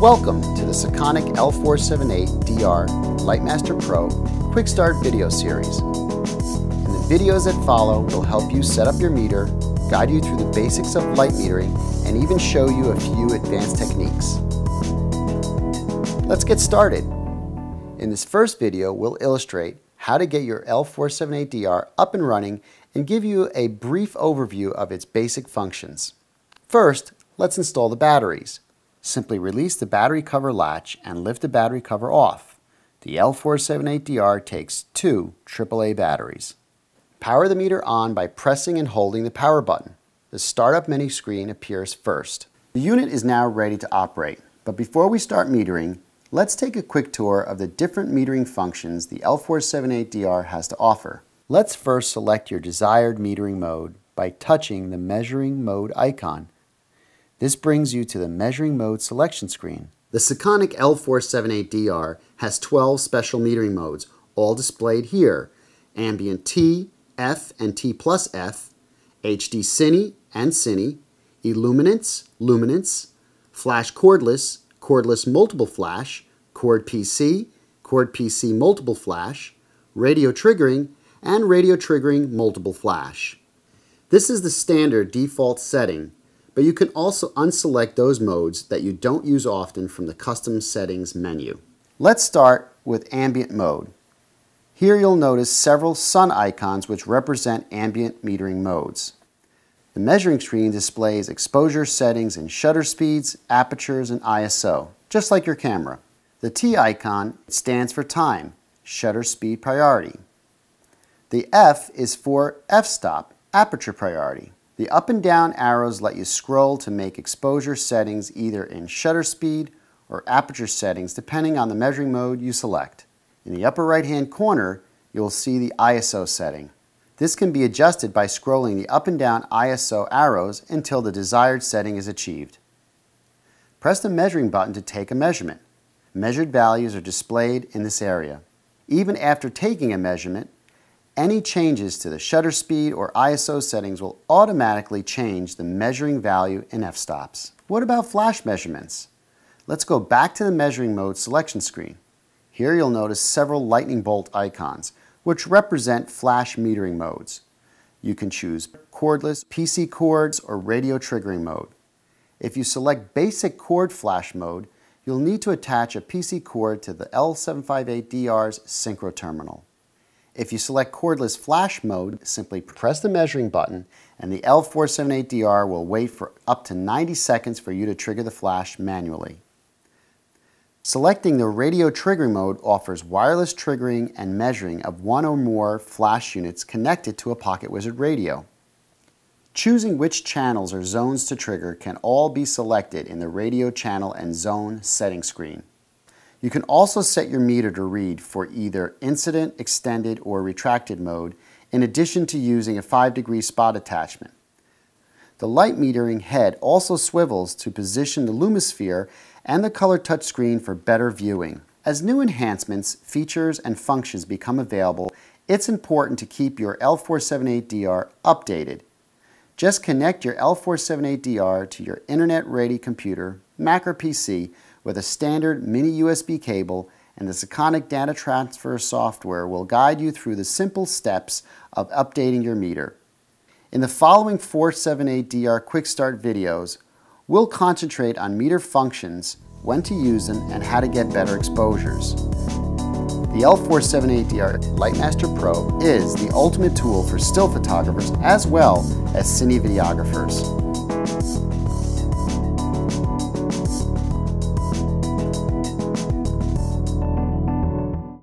Welcome to the Sekonic L478DR Litemaster Pro Quick Start video series. And the videos that follow will help you set up your meter, guide you through the basics of light metering, and even show you a few advanced techniques. Let's get started. In this first video, we'll illustrate how to get your L478DR up and running and give you a brief overview of its basic functions. First, let's install the batteries. Simply release the battery cover latch and lift the battery cover off. The L478DR takes two AAA batteries. Power the meter on by pressing and holding the power button. The startup menu screen appears first. The unit is now ready to operate, but before we start metering, let's take a quick tour of the different metering functions the L478DR has to offer. Let's first select your desired metering mode by touching the measuring mode icon this brings you to the measuring mode selection screen. The Sekonic L478DR has 12 special metering modes, all displayed here. Ambient T, F and T plus F, HD Cine and Cine, Illuminance, Luminance, Flash Cordless, Cordless Multiple Flash, Cord PC, Cord PC Multiple Flash, Radio Triggering, and Radio Triggering Multiple Flash. This is the standard default setting but you can also unselect those modes that you don't use often from the Custom Settings menu. Let's start with Ambient mode. Here you'll notice several sun icons which represent ambient metering modes. The measuring screen displays exposure settings in shutter speeds, apertures, and ISO, just like your camera. The T icon stands for time, shutter speed priority. The F is for f-stop, aperture priority. The up and down arrows let you scroll to make exposure settings either in shutter speed or aperture settings depending on the measuring mode you select. In the upper right hand corner, you'll see the ISO setting. This can be adjusted by scrolling the up and down ISO arrows until the desired setting is achieved. Press the measuring button to take a measurement. Measured values are displayed in this area. Even after taking a measurement, any changes to the shutter speed or ISO settings will automatically change the measuring value in f-stops. What about flash measurements? Let's go back to the measuring mode selection screen. Here you'll notice several lightning bolt icons, which represent flash metering modes. You can choose cordless, PC cords, or radio triggering mode. If you select basic cord flash mode, you'll need to attach a PC cord to the L758DR's synchro terminal. If you select cordless flash mode, simply press the measuring button and the L478DR will wait for up to 90 seconds for you to trigger the flash manually. Selecting the radio triggering mode offers wireless triggering and measuring of one or more flash units connected to a PocketWizard radio. Choosing which channels or zones to trigger can all be selected in the radio channel and zone setting screen. You can also set your meter to read for either incident, extended, or retracted mode, in addition to using a 5 degree spot attachment. The light metering head also swivels to position the Lumisphere and the color touchscreen for better viewing. As new enhancements, features, and functions become available, it's important to keep your L478DR updated. Just connect your L478DR to your internet-ready computer, Mac or PC, with a standard mini USB cable and the Sekonic data transfer software will guide you through the simple steps of updating your meter. In the following 478DR Quick Start videos, we'll concentrate on meter functions, when to use them, and how to get better exposures. The L478DR Litemaster Pro is the ultimate tool for still photographers as well as cine videographers.